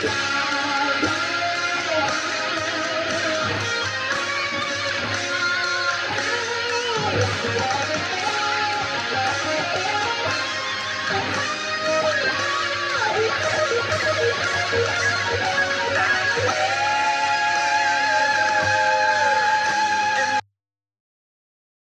Yeah.